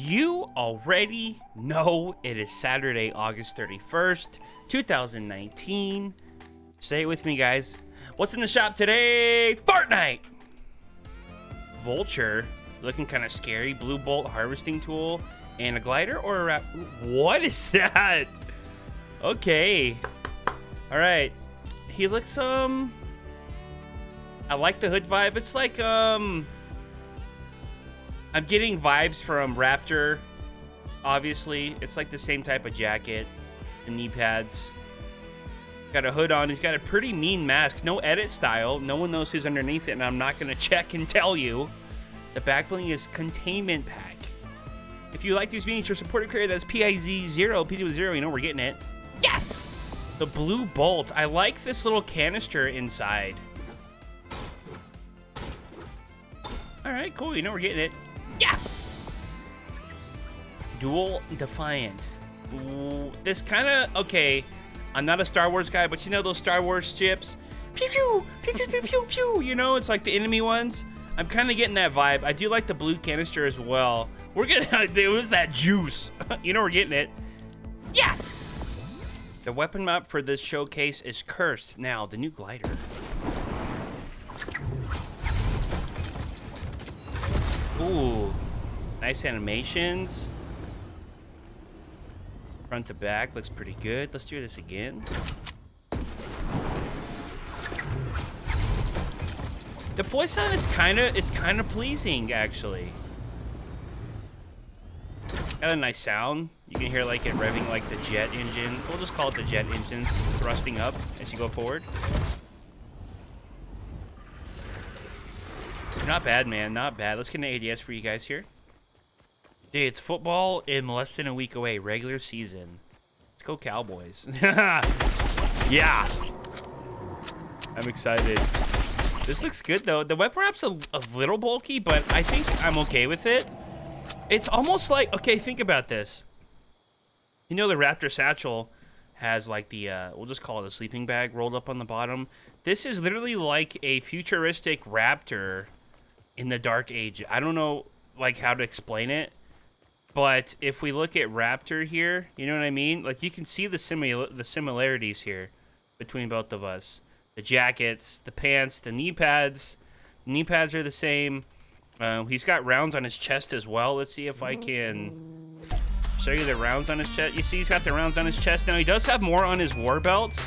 You already know it is Saturday, August 31st, 2019. Say it with me, guys. What's in the shop today? Fortnite! Vulture, looking kind of scary. Blue Bolt harvesting tool. And a glider or a wrap? What is that? Okay. All right. He looks, um... I like the hood vibe. It's like, um... I'm getting vibes from Raptor, obviously. It's like the same type of jacket. The knee pads. Got a hood on. He's got a pretty mean mask. No edit style. No one knows who's underneath it, and I'm not going to check and tell you. The back bling is Containment Pack. If you like these miniatures, support a creator that's PIZ0, PZ0, you know we're getting it. Yes! The blue bolt. I like this little canister inside. All right, cool. You know we're getting it. Yes! Dual Defiant. Ooh, this kind of... Okay, I'm not a Star Wars guy, but you know those Star Wars ships? Pew, pew, pew, pew, pew, pew, pew. You know, it's like the enemy ones. I'm kind of getting that vibe. I do like the blue canister as well. We're getting... It was that juice. you know we're getting it. Yes! The weapon map for this showcase is Cursed. Now, the new glider. Ooh, nice animations. Front to back looks pretty good. Let's do this again. The voice sound is kind of is kind of pleasing actually. Got a nice sound. You can hear like it revving like the jet engine. We'll just call it the jet engine thrusting up as you go forward. Not bad, man. Not bad. Let's get an ADS for you guys here. Dude, it's football in less than a week away. Regular season. Let's go Cowboys. yeah. I'm excited. This looks good, though. The weapon wrap's a, a little bulky, but I think I'm okay with it. It's almost like... Okay, think about this. You know the Raptor Satchel has, like, the... Uh, we'll just call it a sleeping bag rolled up on the bottom. This is literally like a futuristic Raptor in the Dark Age. I don't know like how to explain it, but if we look at Raptor here, you know what I mean? Like you can see the simil the similarities here between both of us. The jackets, the pants, the knee pads. The knee pads are the same. Uh, he's got rounds on his chest as well. Let's see if I can show you the rounds on his chest. You see he's got the rounds on his chest. Now he does have more on his war belt.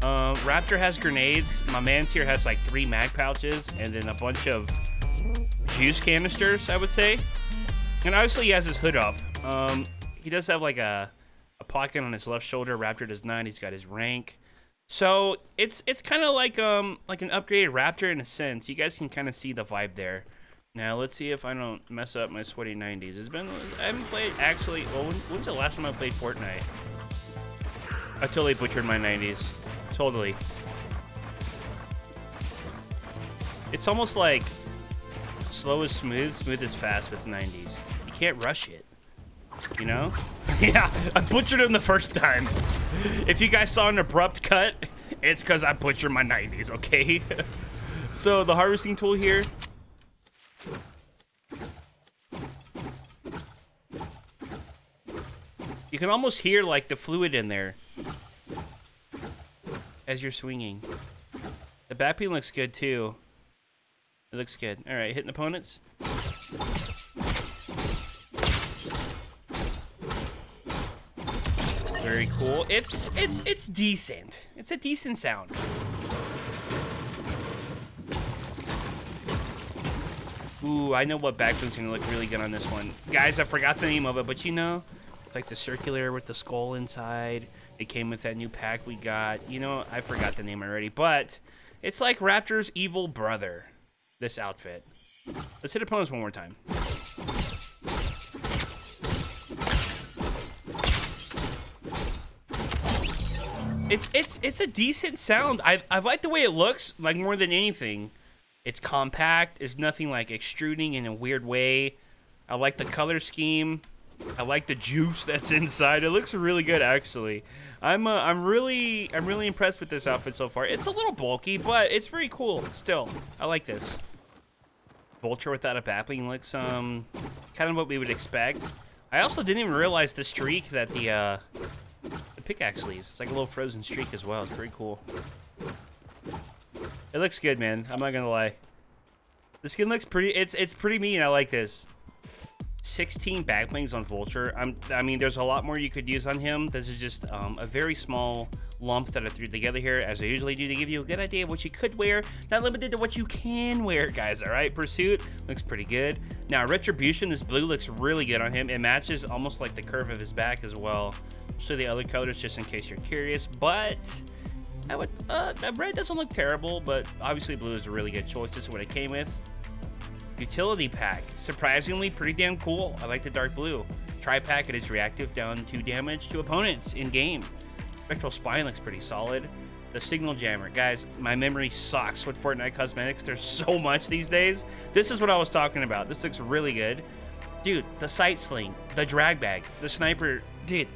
Uh, Raptor has grenades. My man's here has like three mag pouches and then a bunch of juice canisters, I would say. And obviously he has his hood up. Um, he does have like a, a pocket on his left shoulder. Raptor does not. He's got his rank. So it's it's kind of like um like an upgraded Raptor in a sense. You guys can kind of see the vibe there. Now let's see if I don't mess up my sweaty 90s. It's been I haven't played actually. Well, when, when's the last time I played Fortnite? I totally butchered my 90s. Totally. It's almost like slow is smooth, smooth is fast with 90s. You can't rush it. You know? yeah, I butchered him the first time. If you guys saw an abrupt cut, it's because I butchered my 90s, okay? so the harvesting tool here. You can almost hear like the fluid in there as you're swinging. The back pin looks good too. It looks good. All right, hitting opponents. Very cool. It's it's it's decent. It's a decent sound. Ooh, I know what backbling's gonna look really good on this one. Guys, I forgot the name of it, but you know, like the circular with the skull inside. It came with that new pack we got. You know, I forgot the name already, but it's like Raptor's evil brother this outfit. Let's hit opponents one more time. It's it's it's a decent sound. I I like the way it looks, like more than anything. It's compact. It's nothing like extruding in a weird way. I like the color scheme. I like the juice that's inside. It looks really good, actually. I'm uh, I'm really I'm really impressed with this outfit so far. It's a little bulky, but it's very cool. Still, I like this. Vulture without a backbling looks um kind of what we would expect. I also didn't even realize the streak that the uh, the pickaxe leaves. It's like a little frozen streak as well. It's pretty cool. It looks good, man. I'm not gonna lie. The skin looks pretty. It's it's pretty mean. I like this. 16 backblings on Vulture. I'm, I mean, there's a lot more you could use on him. This is just um, a very small lump that I threw together here, as I usually do, to give you a good idea of what you could wear, not limited to what you can wear, guys, all right? Pursuit looks pretty good. Now, Retribution, this blue looks really good on him. It matches almost like the curve of his back as well. So the other colors, just in case you're curious, but... I would, uh, that red doesn't look terrible, but obviously blue is a really good choice. This is what it came with. Utility pack. Surprisingly, pretty damn cool. I like the dark blue. Tri-pack, it is reactive down 2 damage to opponents in-game. Spectral Spine looks pretty solid. The Signal Jammer. Guys, my memory sucks with Fortnite cosmetics. There's so much these days. This is what I was talking about. This looks really good. Dude, the Sight Sling, the Drag Bag, the Sniper. Dude,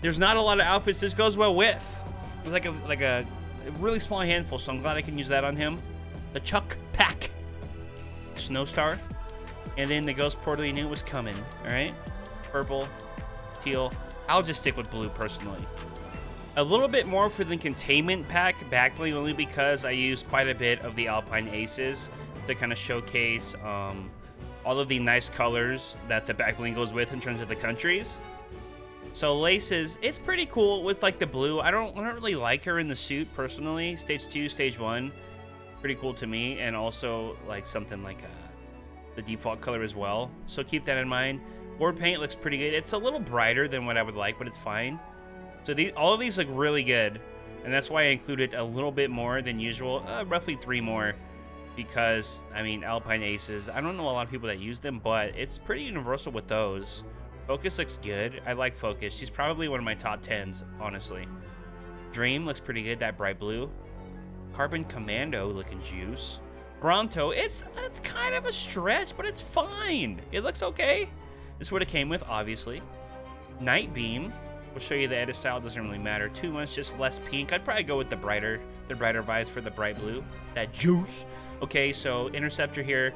there's not a lot of outfits this goes well with. It's like a, like a really small handful, so I'm glad I can use that on him. The Chuck Pack. Snowstar. And then the Ghost Portal you knew was coming, alright? Purple, teal. I'll just stick with blue personally. A little bit more for the Containment Pack backbling only because I used quite a bit of the Alpine Aces to kind of showcase um, all of the nice colors that the backbling goes with in terms of the countries. So Laces, it's pretty cool with like the blue. I don't, I don't really like her in the suit personally. Stage 2, Stage 1 pretty cool to me, and also like something like uh, the default color as well. So keep that in mind. Board paint looks pretty good. It's a little brighter than what I would like, but it's fine. So these, all of these look really good, and that's why I included a little bit more than usual, uh, roughly three more, because I mean Alpine Aces. I don't know a lot of people that use them, but it's pretty universal with those. Focus looks good. I like Focus. She's probably one of my top tens, honestly. Dream looks pretty good. That bright blue. Carbon Commando looking juice. Bronto, it's it's kind of a stretch, but it's fine. It looks okay. This is what it came with, obviously. Night Beam. We'll show you the edit style. Doesn't really matter too much. Just less pink. I'd probably go with the brighter, the brighter vibes for the bright blue. That juice. Okay, so Interceptor here.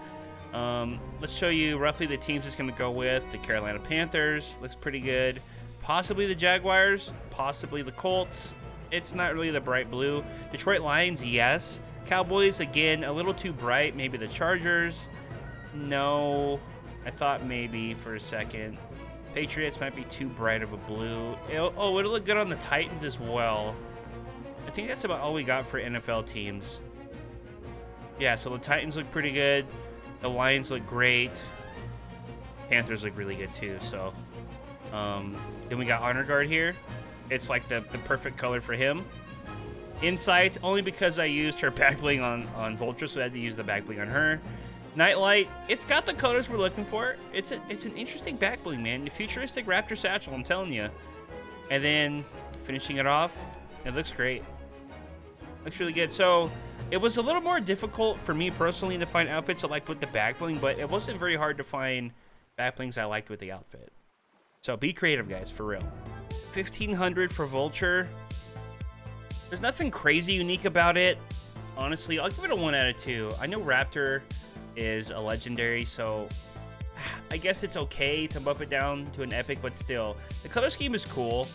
Um, let's show you roughly the teams it's going to go with. The Carolina Panthers looks pretty good. Possibly the Jaguars. Possibly the Colts it's not really the bright blue. Detroit Lions, yes. Cowboys, again, a little too bright. Maybe the Chargers. No. I thought maybe for a second. Patriots might be too bright of a blue. It'll, oh, it'll look good on the Titans as well. I think that's about all we got for NFL teams. Yeah, so the Titans look pretty good. The Lions look great. Panthers look really good too. So, um, then we got Honor Guard here. It's like the, the perfect color for him. Insight, only because I used her back bling on, on Vulture, so I had to use the back bling on her. Nightlight, it's got the colors we're looking for. It's a, it's an interesting back bling, man. The futuristic Raptor satchel, I'm telling you. And then finishing it off, it looks great. Looks really good. So it was a little more difficult for me personally to find outfits I liked with the back bling, but it wasn't very hard to find back blings I liked with the outfit. So be creative, guys, for real. 1500 for Vulture. There's nothing crazy unique about it. Honestly, I'll give it a 1 out of 2. I know Raptor is a legendary, so I guess it's okay to bump it down to an epic, but still. The color scheme is cool.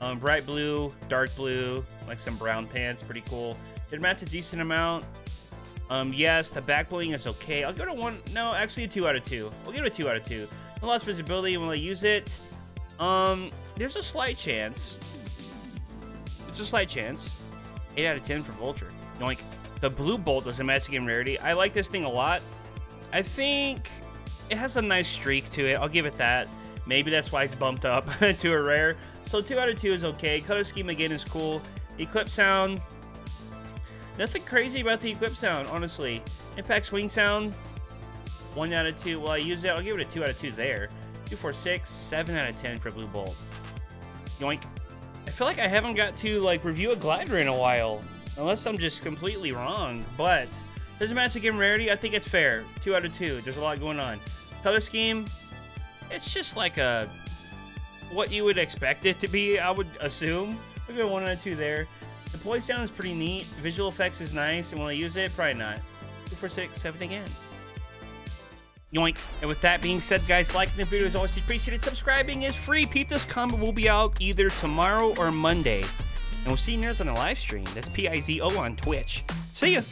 Um, bright blue, dark blue, like some brown pants, pretty cool. It match a decent amount. Um, yes, the back bling is okay. I'll give it a one. No, actually a two out of two. I'll give it a two out of two. No lost visibility when I use it. Um, there's a slight chance. It's a slight chance. 8 out of 10 for Vulture. Like, the blue bolt doesn't match the game rarity. I like this thing a lot. I think it has a nice streak to it. I'll give it that. Maybe that's why it's bumped up to a rare. So 2 out of 2 is okay. Color scheme again is cool. Equip sound. Nothing crazy about the equip sound, honestly. Impact swing sound. 1 out of 2. Well, I use it. I'll give it a 2 out of 2 there. 2, 4, 6, 7 out of 10 for Blue Bolt. Yoink. I feel like I haven't got to, like, review a glider in a while. Unless I'm just completely wrong. But, doesn't match the game rarity. I think it's fair. 2 out of 2. There's a lot going on. Color scheme, it's just like a... What you would expect it to be, I would assume. We'll go 1 out of 2 there. The play sound is pretty neat. Visual effects is nice. And will I use it? Probably not. Two for six, seven again. Yoink. And with that being said, guys, liking the video is always appreciated. Subscribing is free. Peep this comment will be out either tomorrow or Monday. And we'll see you nerds on the live stream. That's P-I-Z-O on Twitch. See ya.